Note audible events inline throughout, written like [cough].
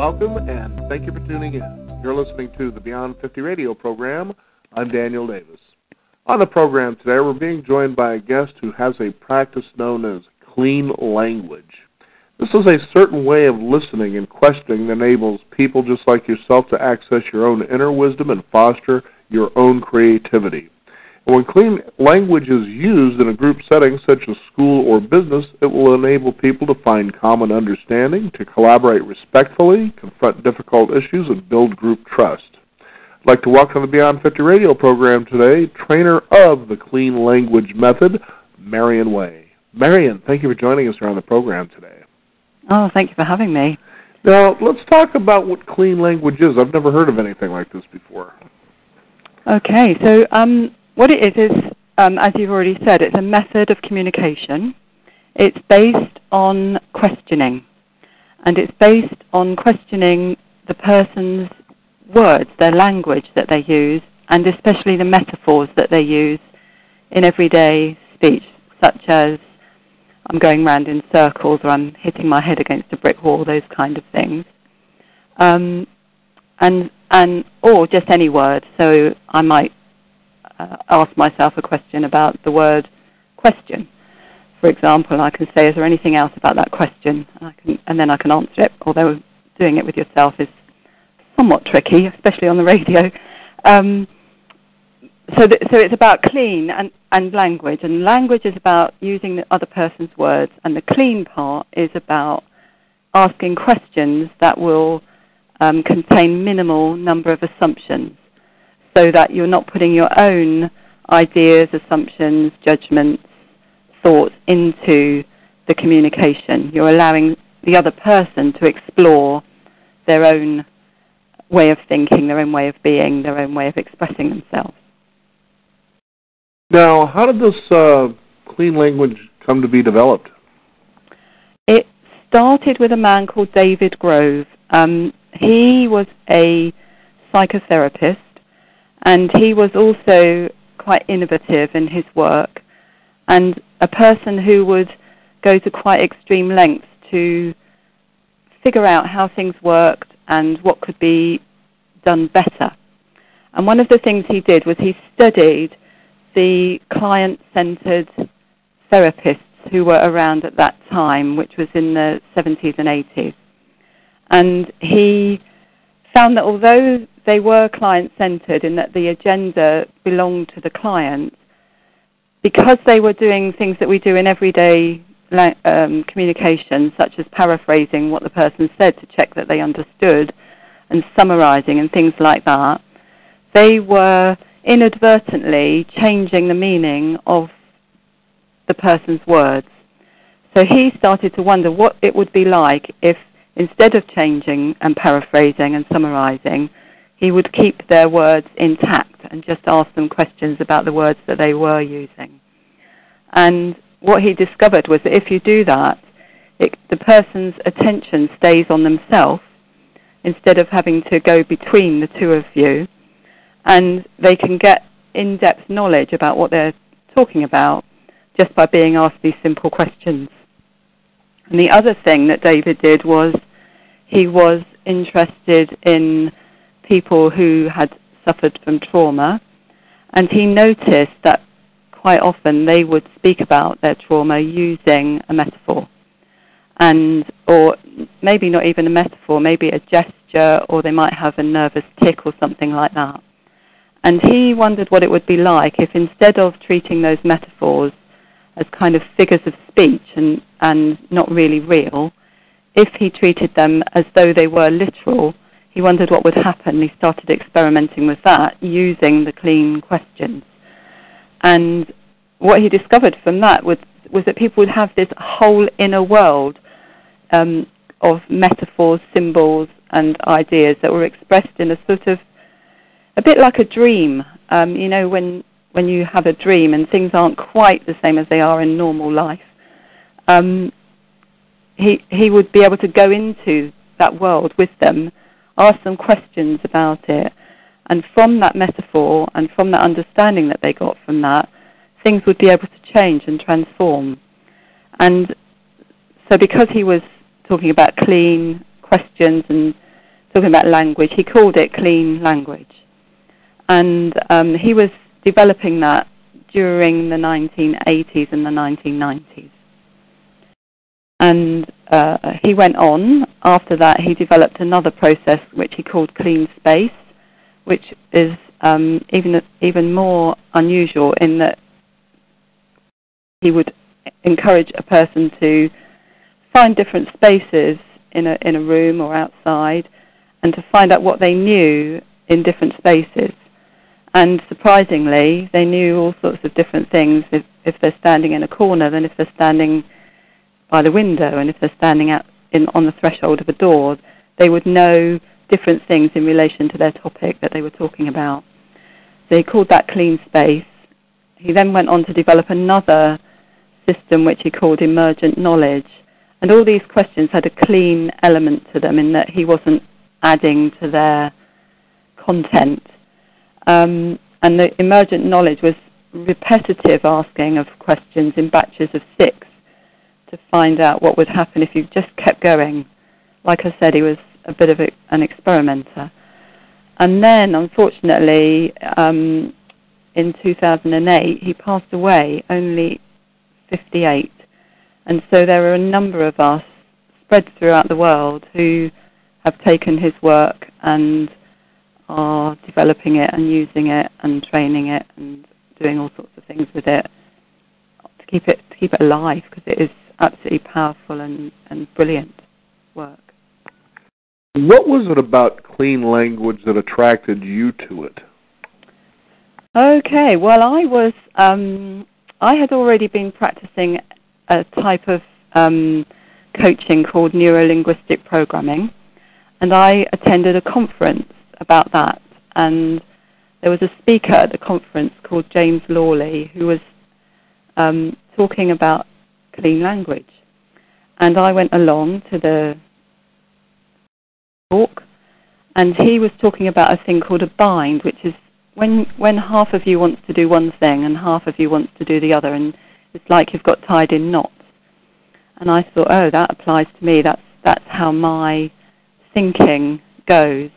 welcome and thank you for tuning in. You're listening to the Beyond 50 radio program. I'm Daniel Davis. On the program today, we're being joined by a guest who has a practice known as clean language. This is a certain way of listening and questioning that enables people just like yourself to access your own inner wisdom and foster your own creativity. When clean language is used in a group setting such as school or business, it will enable people to find common understanding, to collaborate respectfully, confront difficult issues, and build group trust. I'd like to welcome the Beyond 50 radio program today, trainer of the Clean Language Method, Marian Way. Marian, thank you for joining us here on the program today. Oh, thank you for having me. Now, let's talk about what clean language is. I've never heard of anything like this before. Okay, so um, what it is is, um, as you've already said, it's a method of communication. It's based on questioning, and it's based on questioning the person's words, their language that they use, and especially the metaphors that they use in everyday speech, such as I'm going round in circles or I'm hitting my head against a brick wall, those kind of things. Um, and and or just any word. So I might uh, ask myself a question about the word question. For example, I can say, "Is there anything else about that question?" And, can, and then I can answer it. Although doing it with yourself is somewhat tricky, especially on the radio. Um, so, th- so it's about clean and, and language, and language is about using the other person's words, and the clean part is about asking questions that will um, contain minimal number of assumptions so that you're not putting your own ideas, assumptions, judgments, thoughts into the communication. You're allowing the other person to explore their own way of thinking, their own way of being, their own way of expressing themselves. Now, how did this uh, clean language come to be developed? It started with a man called David Grove. Um, he was a psychotherapist and he was also quite innovative in his work and a person who would go to quite extreme lengths to figure out how things worked and what could be done better. And one of the things he did was he studied the client centered therapists who were around at that time, which was in the 70s and 80s. And he found that although they were client centered in that the agenda belonged to the client, because they were doing things that we do in everyday um, communication, such as paraphrasing what the person said to check that they understood, and summarizing and things like that, they were inadvertently changing the meaning of the person's words. So he started to wonder what it would be like if instead of changing and paraphrasing and summarizing, he would keep their words intact and just ask them questions about the words that they were using. And what he discovered was that if you do that, it, the person's attention stays on themselves instead of having to go between the two of you, and they can get in depth knowledge about what they're talking about just by being asked these simple questions. And the other thing that David did was he was interested in people who had suffered from trauma, and he noticed that quite often they would speak about their trauma using a metaphor. And, or maybe not even a metaphor, maybe a gesture, or they might have a nervous tic or something like that. And he wondered what it would be like if instead of treating those metaphors as kind of figures of speech and, and not really real, if he treated them as though they were literal, he wondered what would happen. He started experimenting with that using the clean questions. And what he discovered from that was, was that people would have this whole inner world um, of metaphors, symbols, and ideas that were expressed in a sort of a bit like a dream. Um, you know, when when you have a dream and things aren't quite the same as they are in normal life, um, he he would be able to go into that world with them, ask them questions about it, and from that metaphor and from that understanding that they got from that, things would be able to change and transform. And so, because he was talking about clean questions and talking about language. He called it clean language, and um, he was developing that during the 1980s and the 1990s. And uh, he went on. After that, he developed another process which he called clean space, which is um, even even more unusual in that he would encourage a person to find different spaces in a in a room or outside, and to find out what they knew in different spaces. And surprisingly, they knew all sorts of different things if, if they're standing in a corner than if they're standing by the window, and if they're standing out in, on the threshold of a door, they would know different things in relation to their topic that they were talking about. So he called that clean space. He then went on to develop another system which he called emergent knowledge. And all these questions had a clean element to them in that he wasn't adding to their content. Um, and the emergent knowledge was repetitive asking of questions in batches of six to find out what would happen if you just kept going. Like I said, he was a bit of a, an experimenter. And then, unfortunately, um, in 2008, he passed away, only 58. And so there are a number of us spread throughout the world who have taken his work and are developing it and using it and training it and doing all sorts of things with it to keep it to keep it alive because it is absolutely powerful and, and brilliant work. What was it about clean language that attracted you to it? Okay, well, I was um, I had already been practicing a type of um, coaching called neurolinguistic programming, and I attended a conference about that. And there was a speaker at the conference called James Lawley who was um, talking about language. And I went along to the talk, and he was talking about a thing called a bind, which is when when half of you wants to do one thing and half of you wants to do the other, and it's like you've got tied in knots. And I thought, oh, that applies to me. That's that's how my thinking goes.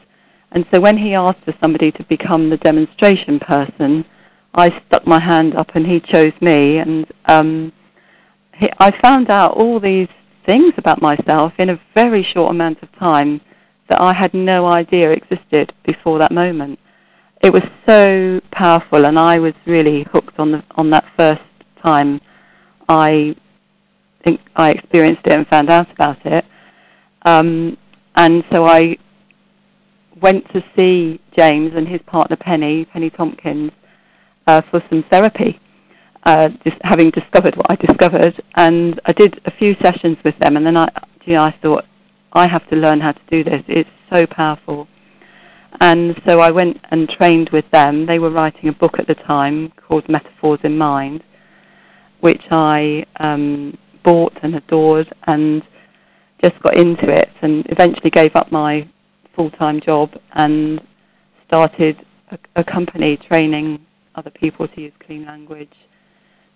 And so when he asked for somebody to become the demonstration person, I stuck my hand up and he chose me. And um, I found out all these things about myself in a very short amount of time that I had no idea existed before that moment. It was so powerful, and I was really hooked on the on that first time I think I experienced it and found out about it. Um, and so I went to see James and his partner Penny, Penny Tompkins, uh, for some therapy uh, just having discovered what I discovered, and I did a few sessions with them, and then I, you know, I thought I have to learn how to do this. It's so powerful, and so I went and trained with them. They were writing a book at the time called Metaphors in Mind, which I um, bought and adored, and just got into it, and eventually gave up my full-time job and started a, a company training other people to use clean language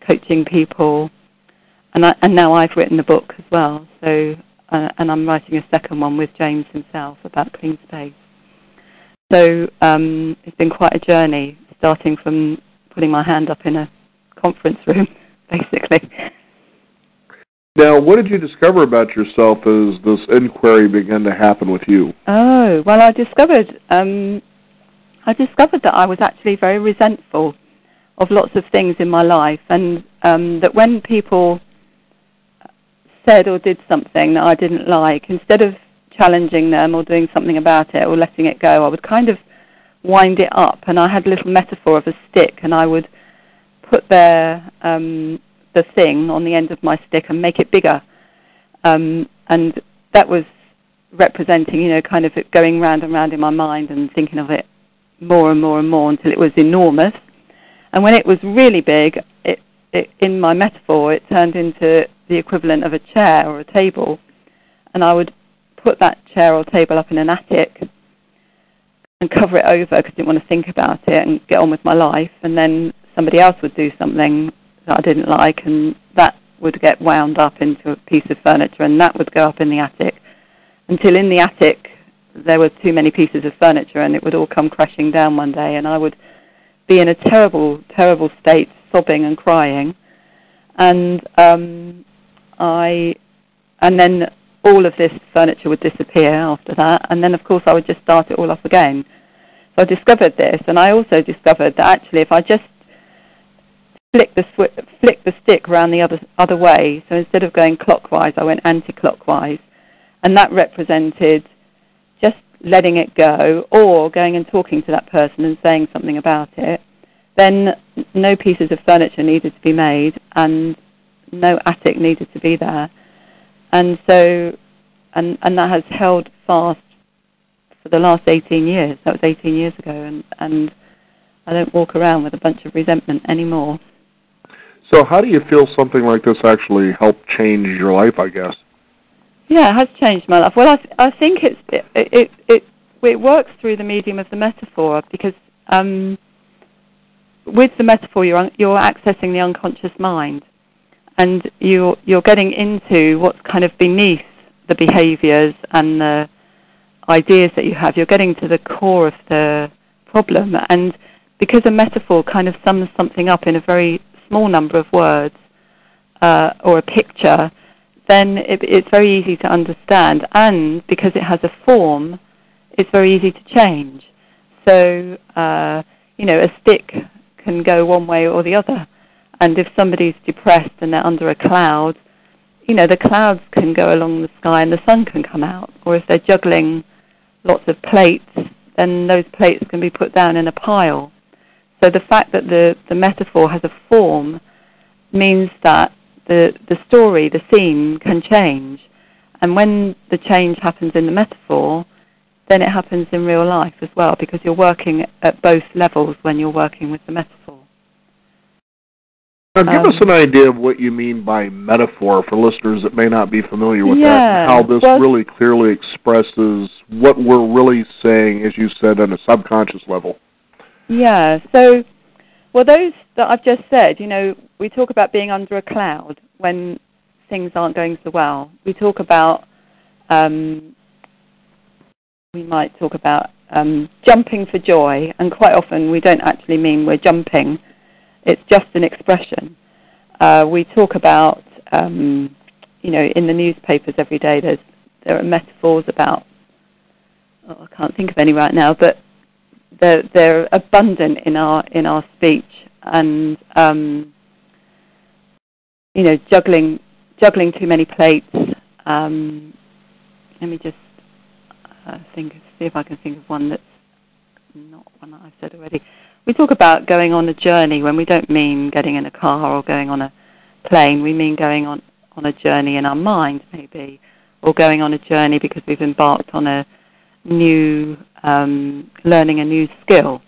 coaching people, and I, and now I've written a book as well. So uh, and I'm writing a second one with James himself about clean space. So um, it's been quite a journey, starting from putting my hand up in a conference room, [laughs] basically. Now, what did you discover about yourself as this inquiry began to happen with you? Oh, well, I discovered um, I discovered that I was actually very resentful of lots of things in my life, and um, that when people said or did something that I didn't like, instead of challenging them or doing something about it or letting it go, I would kind of wind it up. And I had a little metaphor of a stick, and I would put their um, the thing on the end of my stick and make it bigger. Um, and that was representing, you know, kind of it going round and round in my mind and thinking of it more and more and more until it was enormous. And when it was really big, it, it, in my metaphor, it turned into the equivalent of a chair or a table. And I would put that chair or table up in an attic and cover it over because I didn't want to think about it and get on with my life. And then somebody else would do something that I didn't like, and that would get wound up into a piece of furniture, and that would go up in the attic until in the attic there were too many pieces of furniture and it would all come crashing down one day, and I would be in a terrible, terrible state, sobbing and crying, and um, I, and then all of this furniture would disappear after that, and then of course I would just start it all off again. So I discovered this, and I also discovered that actually if I just flick the sw- flick the stick around the other other way, so instead of going clockwise, I went anti-clockwise, and that represented letting it go, or going and talking to that person and saying something about it. Then no pieces of furniture needed to be made, and no attic needed to be there and so and and that has held fast for the last 18 years. That was 18 years ago, and and I don't walk around with a bunch of resentment anymore. So, how do you feel something like this actually helped change your life? I guess. Yeah, it has changed my life. Well, I I think it's it it it, it works through the medium of the metaphor because um, with the metaphor you're you're accessing the unconscious mind and you're you're getting into what's kind of beneath the behaviours and the ideas that you have. You're getting to the core of the problem, and because a metaphor kind of sums something up in a very small number of words uh, or a picture, then it, it's very easy to understand, and because it has a form, it's very easy to change. So, uh, you know, a stick can go one way or the other and if somebody's depressed and they're under a cloud, you know, the clouds can go along the sky and the sun can come out. Or if they're juggling lots of plates, then those plates can be put down in a pile. So the fact that the, the metaphor has a form means that the, the story, the scene can change. And when the change happens in the metaphor, then it happens in real life as well because you're working at both levels when you're working with the metaphor. Now, give um, us an idea of what you mean by metaphor for listeners that may not be familiar with yeah, that, and how this well, really clearly expresses what we're really saying, as you said, on a subconscious level. Yeah. So, well, those that I've just said, you know, we talk about being under a cloud when things aren't going so well. We talk about, um, we might talk about um, jumping for joy, and quite often we don't actually mean we're jumping it's just an expression. Uh, we talk about, um, you know, in the newspapers every day. There's there are metaphors about. Oh, I can't think of any right now, but they're they're abundant in our in our speech, and um, you know, juggling juggling too many plates. Um, let me just uh, think, see if I can think of one that's not one that I've said already we talk about going on a journey when we don't mean getting in a car or going on a plane. We mean going on, on a journey in our mind, maybe, or going on a journey because we've embarked on a new, um, learning a new skill.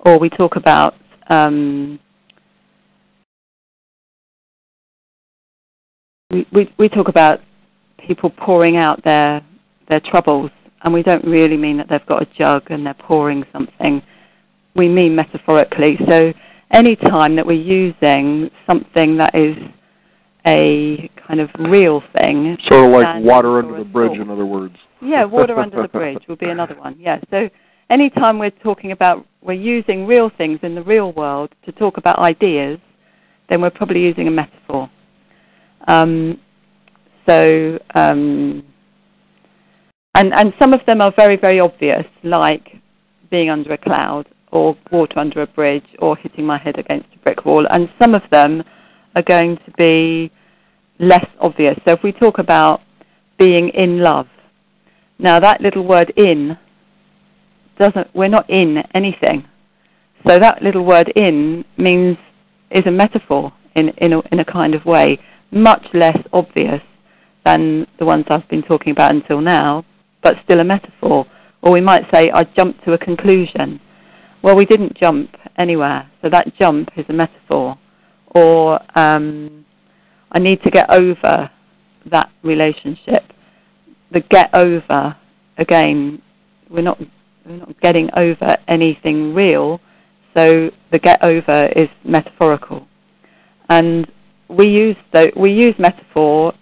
Or we talk about um, we, we, we talk about people pouring out their their troubles, and we don't really mean that they've got a jug and they're pouring something we mean metaphorically. So any time that we're using something that is a kind of real thing. Sort of like water under the bridge, in other words. Yeah, water under the bridge will be another one. Yeah. So anytime we're talking about, we're using real things in the real world to talk about ideas, then we're probably using a metaphor. Um, so, um, and, and some of them are very, very obvious, like being under a cloud or water under a bridge or hitting my head against a brick wall. And some of them are going to be less obvious. So if we talk about being in love, now that little word in doesn't, we're not in anything. So that little word in means, is a metaphor in, in, a, in a kind of way, much less obvious than the ones I've been talking about until now, but still a metaphor. Or we might say, I jumped to a conclusion. Well, we didn't jump anywhere, so that jump is a metaphor. Or um, I need to get over that relationship. The get over, again, we're not we're not getting over anything real, so the get over is metaphorical. And we use the, we use metaphor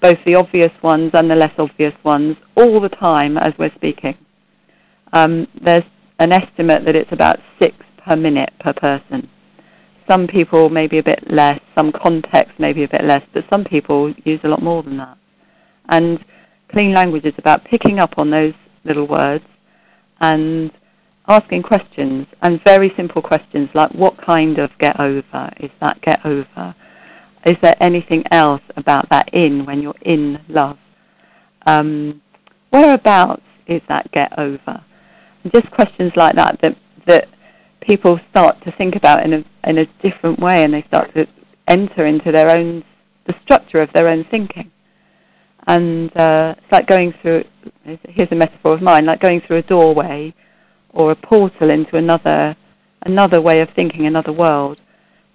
both the obvious ones and the less obvious ones all the time as we're speaking. Um, there's an estimate that it's about six per minute per person. Some people maybe a bit less, some context maybe a bit less, but some people use a lot more than that. And clean language is about picking up on those little words and asking questions, and very simple questions like what kind of get over is that get over? Is there anything else about that in when you're in love? Um, whereabouts is that get over? And just questions like that that that people start to think about in a in a different way, and they start to enter into their own the structure of their own thinking. And uh, it's like going through. Here's a metaphor of mine, like going through a doorway or a portal into another another way of thinking, another world,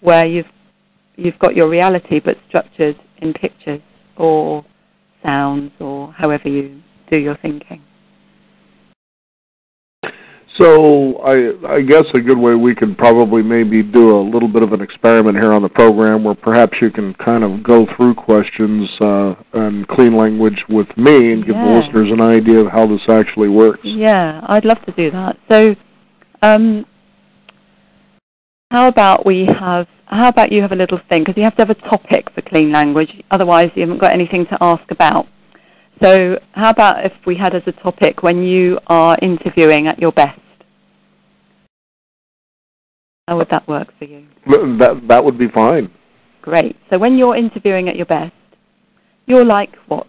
where you've you've got your reality but structured in pictures or sounds or however you do your thinking. So I I guess a good way we could probably maybe do a little bit of an experiment here on the program where perhaps you can kind of go through questions uh, and clean language with me and give yeah. the listeners an idea of how this actually works. Yeah, I'd love to do that. So um, how about we have how about you have a little thing because you have to have a topic for clean language otherwise you haven't got anything to ask about. So how about if we had as a topic when you are interviewing at your best? How would that work for you? That that would be fine. Great. So when you're interviewing at your best, you're like what?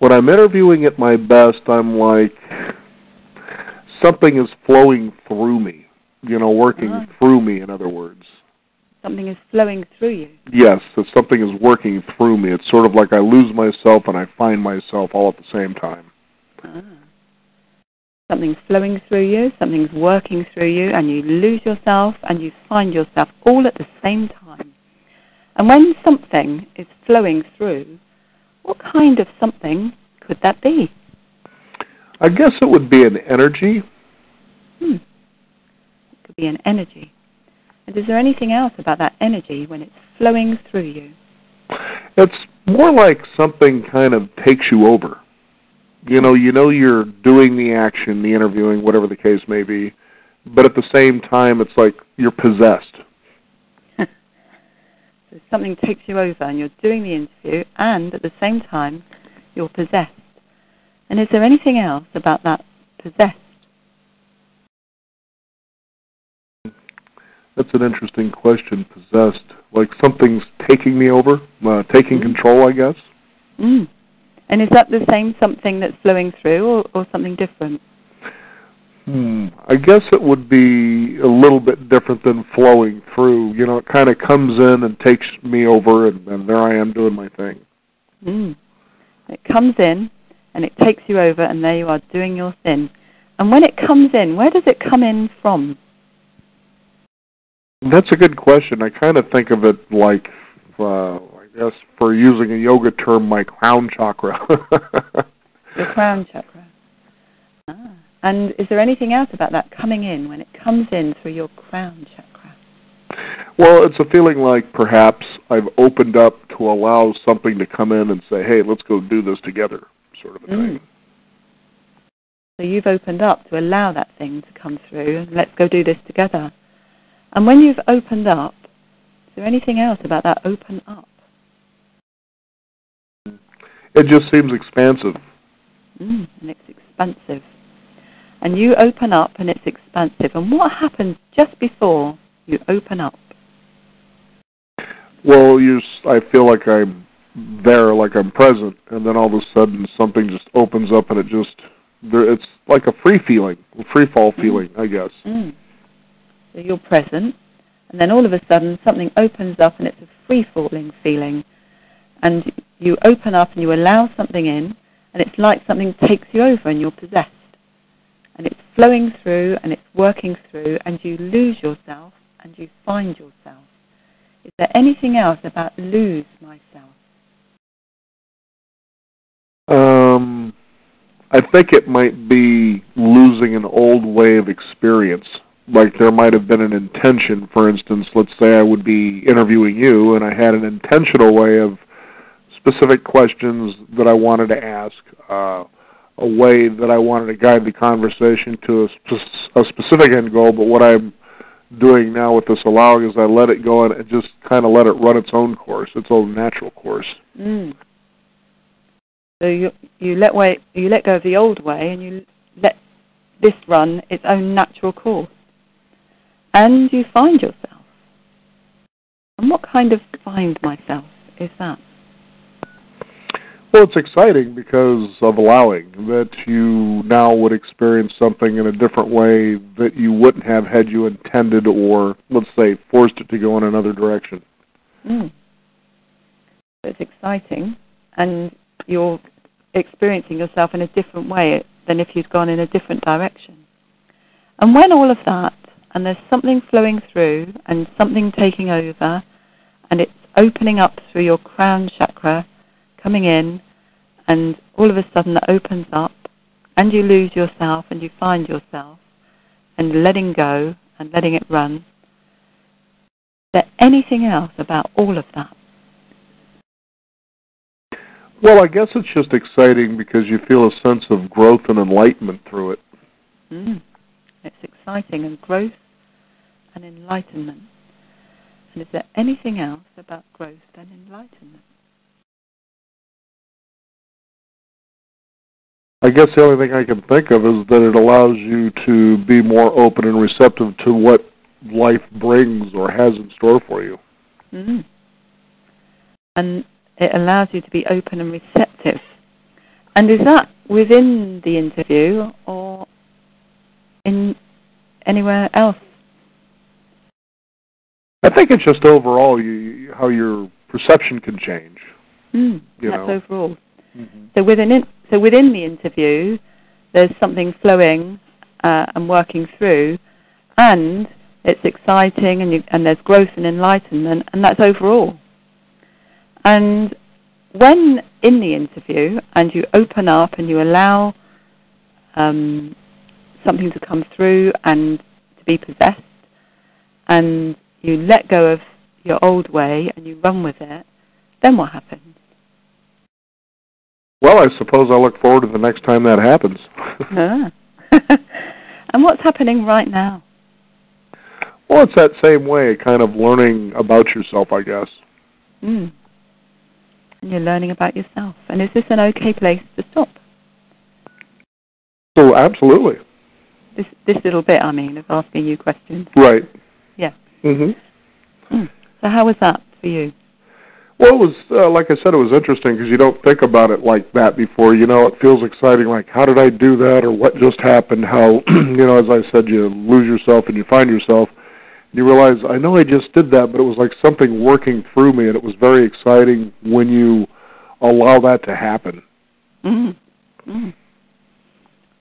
When I'm interviewing at my best, I'm like something is flowing through me. You know, working Ah. through me. In other words. Something is flowing through you. Yes, that something is working through me. It's sort of like I lose myself and I find myself all at the same time. Ah. Something's flowing through you, something's working through you, and you lose yourself and you find yourself all at the same time. And when something is flowing through, what kind of something could that be? I guess it would be an energy. Hmm. It could be an energy. And is there anything else about that energy when it's flowing through you? It's more like something kind of takes you over. You know, you know you're doing the action, the interviewing, whatever the case may be, but at the same time it's like you're possessed. [laughs] So something takes you over and you're doing the interview and at the same time you're possessed. And is there anything else about that possessed? That's an interesting question, possessed. Like something's taking me over, uh, taking Mhm. control, I guess. Mm. And is that the same something that's flowing through or, or something different? Hmm. I guess it would be a little bit different than flowing through. You know, it kind of comes in and takes me over, and, and there I am doing my thing. Mm. It comes in and it takes you over and there you are doing your thing. And when it comes in, where does it come in from? That's a good question. I kind of think of it like, uh, Guess, for using a yoga term, my crown chakra. [laughs] Your crown chakra. Ah. And is there anything else about that coming in when it comes in through your crown chakra? well, it's a feeling like perhaps I've opened up to allow something to come in and say, "Hey, let's go do this together," sort of a Mm. thing. So you've opened up to allow that thing to come through and let's go do this together. And when you've opened up, is there anything else about that open up? It just seems expansive. Mm, and it's expansive. And you open up and it's expansive. And what happens just before you open up? Well, you, I feel like I'm there, like I'm present, and then all of a sudden something just opens up, and it just, there, it's like a free feeling, a free fall Mhm. feeling, I guess. Mm. So you're present, and then all of a sudden something opens up and it's a free falling feeling. And you open up and you allow something in, and it's like something takes you over and you're possessed. And it's flowing through and it's working through, and you lose yourself and you find yourself. Is there anything else about lose myself? Um, I think it might be losing an old way of experience. Like there might have been an intention, for instance, let's say I would be interviewing you, and I had an intentional way of specific questions that I wanted to ask, uh, a way that I wanted to guide the conversation to a, sp- a specific end goal. But what I'm doing now with this allowing is I let it go and just kind of let it run its own course, its own natural course. Mm. So you you let way you let go of the old way and you let this run its own natural course, and you find yourself. And what kind of find myself is that? Well, it's exciting because of allowing that you now would experience something in a different way that you wouldn't have had you intended or, let's say, forced it to go in another direction. Mm. It's exciting, and you're experiencing yourself in a different way than if you'd gone in a different direction. And when all of that, and there's something flowing through, and something taking over, and it's opening up through your crown chakra, coming in, and all of a sudden it opens up, and you lose yourself, and you find yourself, and letting go and letting it run. Is there anything else about all of that? Well, I guess it's just exciting because you feel a sense of growth and enlightenment through it. Mm. It's exciting and growth and enlightenment. And is there anything else about growth and enlightenment? I guess the only thing I can think of is that it allows you to be more open and receptive to what life brings or has in store for you. Mm. And it allows you to be open and receptive. And is that within the interview or in anywhere else? I think it's just overall you, how your perception can change. Mm, you that's know. overall. Mm-hmm. So within it, so within the interview, there's something flowing uh, and working through, and it's exciting, and you, and there's growth and enlightenment, and that's overall. And when in the interview, and you open up and you allow um, something to come through and to be possessed, and you let go of your old way and you run with it, then what happens? Well, I suppose I look forward to the next time that happens. Ah. [laughs] [laughs] and what's happening right now? well, it's that same way, kind of learning about yourself, I guess. Mm. And you're learning about yourself. And is this an okay place to stop? Oh, absolutely. This this little bit, I mean, of asking you questions. Right. Yeah. hmm Mm. So how was that for you? Well, it was uh, like I said, it was interesting because you don't think about it like that before. You know, it feels exciting. Like, how did I do that, or what just happened? How, [clears throat] you know, as I said, you lose yourself and you find yourself. You realize, I know I just did that, but it was like something working through me, and it was very exciting when you allow that to happen. Mm. Mm.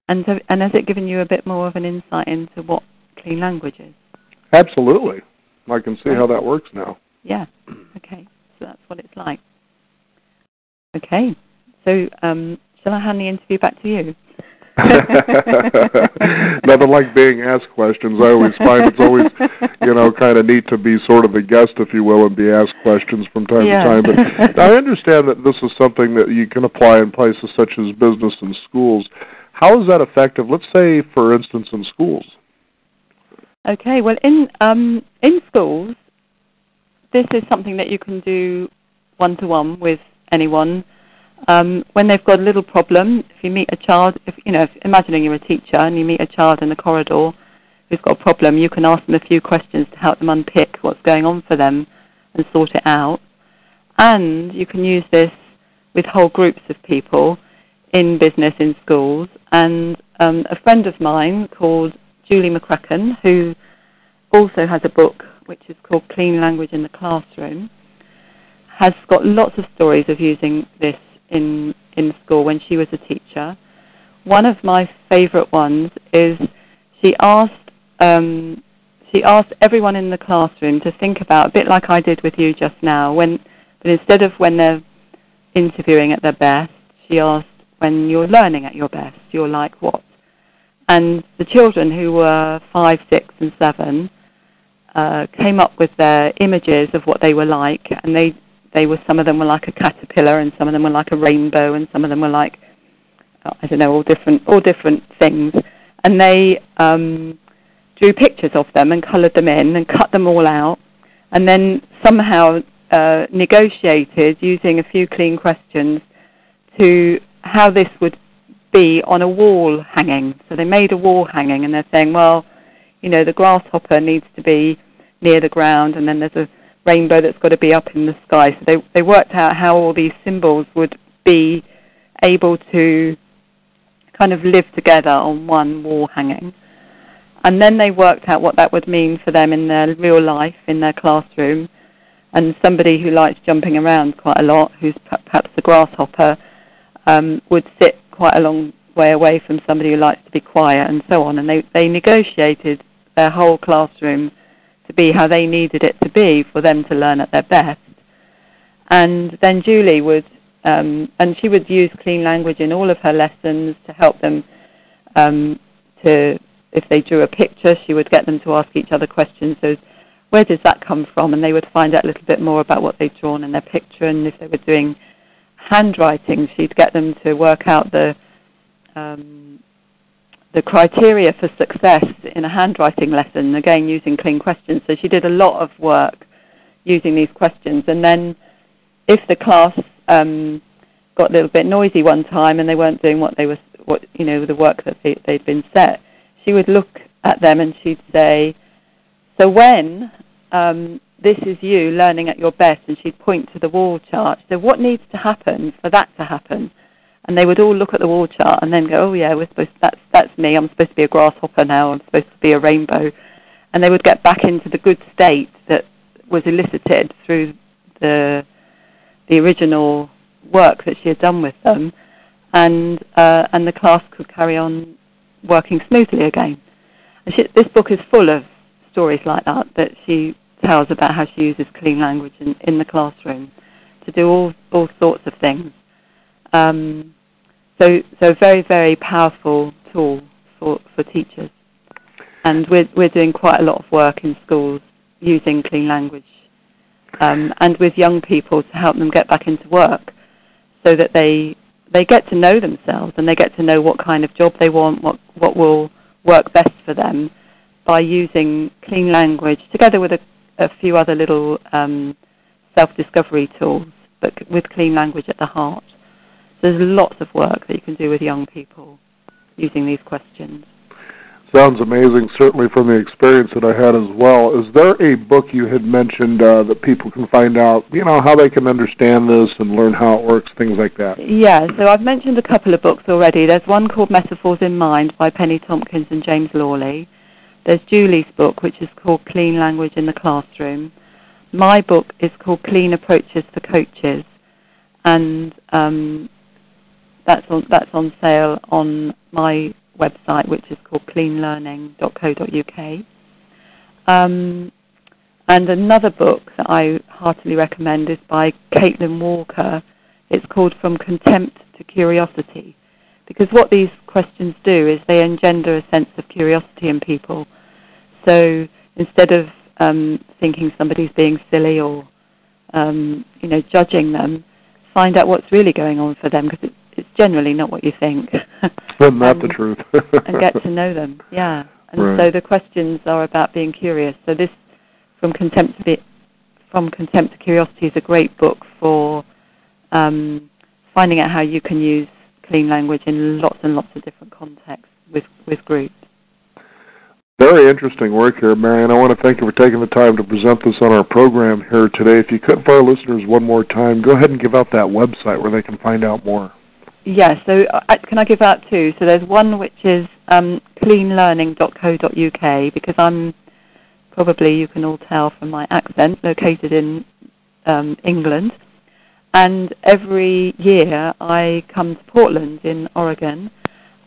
And so, and has it given you a bit more of an insight into what clean language is? Absolutely, I can see how that works now. Yeah. Okay. So that's what it's like. Okay. So, um, shall I hand the interview back to you? [laughs] Nothing like being asked questions. I always find it's always, you know, kind of neat to be sort of the guest, if you will, and be asked questions from time Yeah. to time. But I understand that this is something that you can apply in places such as business and schools. How is that effective? Let's say, for instance, in schools. Okay, well, in um, in schools, this is something that you can do one to one with anyone. Um, when they've got a little problem, if you meet a child, if you know, if, imagining you're a teacher and you meet a child in the corridor who's got a problem, you can ask them a few questions to help them unpick what's going on for them and sort it out. And you can use this with whole groups of people in business, in schools. And um, a friend of mine called Julie McCracken, who also has a book which is called Clean Language in the Classroom, has got lots of stories of using this in in school when she was a teacher. One of my favourite ones is she asked um, she asked everyone in the classroom to think about a bit like I did with you just now. When but instead of when they're interviewing at their best, she asked when you're learning at your best, you're like what? And the children who were five, six, and seven uh, came up with their images of what they were like, and they they were some of them were like a caterpillar, and some of them were like a rainbow, and some of them were like uh, I don't know, all different all different things. And they um, drew pictures of them and coloured them in and cut them all out, and then somehow uh, negotiated using a few clean questions to how this would be on a wall hanging. So they made a wall hanging, and they're saying, well, you know, the grasshopper needs to be near the ground, and then there's a rainbow that's got to be up in the sky. So they they worked out how all these symbols would be able to kind of live together on one wall hanging. And then they worked out what that would mean for them in their real life, in their classroom. And somebody who likes jumping around quite a lot, who's perhaps a grasshopper, um, would sit quite a long way away from somebody who likes to be quiet and so on. And they, they negotiated their whole classroom to be how they needed it to be for them to learn at their best. And then Julie would, um, and she would use clean language in all of her lessons to help them um, to, if they drew a picture, she would get them to ask each other questions. So, where does that come from? And they would find out a little bit more about what they'd drawn in their picture. And if they were doing handwriting, she'd get them to work out the um, the criteria for success in a handwriting lesson, again using clean questions. So she did a lot of work using these questions. And then if the class um, got a little bit noisy one time and they weren't doing what they were, what you know, the work that they, they'd been set, she would look at them and she'd say, "So when um, this is you learning at your best," and she'd point to the wall chart. So what needs to happen for that to happen? And they would all look at the wall chart and then go, "Oh yeah, we're supposed to, that's that's me. I'm supposed to be a grasshopper now. I'm supposed to be a rainbow," and they would get back into the good state that was elicited through the the original work that she had done with them, and uh, and the class could carry on working smoothly again. She, this book is full of stories like that that she tells about how she uses clean language in, in the classroom to do all all sorts of things. Um, so, so very, very powerful tool for, for teachers. And we're, we're doing quite a lot of work in schools using clean language um, and with young people to help them get back into work so that they, they get to know themselves and they get to know what kind of job they want, what, what will work best for them by using clean language together with a, a few other little um, self-discovery tools, but with clean language at the heart. There's lots of work that you can do with young people using these questions. Sounds amazing, certainly from the experience that I had as well. Is there a book you had mentioned uh, that people can find out, you know, how they can understand this and learn how it works, things like that? Yeah, so I've mentioned a couple of books already. There's one called Metaphors in Mind by Penny Tompkins and James Lawley. There's Julie's book, which is called Clean Language in the Classroom. My book is called Clean Approaches for Coaches. And um, that's on that's on sale on my website, which is called cleanlearning.co.uk. Um, and another book that I heartily recommend is by Caitlin Walker. It's called From Contempt to Curiosity. Because what these questions do is they engender a sense of curiosity in people. So instead of um, thinking somebody's being silly or um, you know judging them, find out what's really going on for them because it's generally not what you think. [laughs] Isn't the truth? [laughs] and get to know them, yeah. And right. so the questions are about being curious. So this, from contempt to be, from contempt to curiosity, is a great book for um, finding out how you can use clean language in lots and lots of different contexts with with groups. Very interesting work here, Marian. I want to thank you for taking the time to present this on our program here today. If you could, for our listeners, one more time, go ahead and give out that website where they can find out more. Yes, yeah, so uh, can I give out two? So there's one which is um, cleanlearning.co.uk because I'm probably, you can all tell from my accent, located in um, England. And every year I come to Portland in Oregon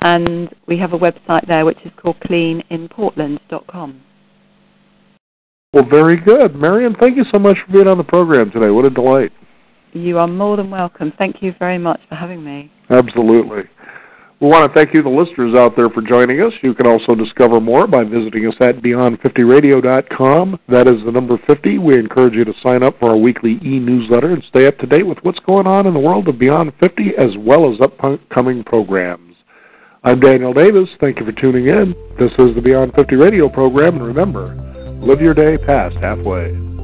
and we have a website there which is called cleaninportland.com. Well, very good. Marian, thank you so much for being on the program today. What a delight. You are more than welcome. Thank you very much for having me. Absolutely. We want to thank you, the listeners out there, for joining us. You can also discover more by visiting us at Beyond50Radio.com. That is the number 50. We encourage you to sign up for our weekly e-newsletter and stay up to date with what's going on in the world of Beyond 50 as well as upcoming programs. I'm Daniel Davis. Thank you for tuning in. This is the Beyond 50 Radio program, and remember, live your day past halfway.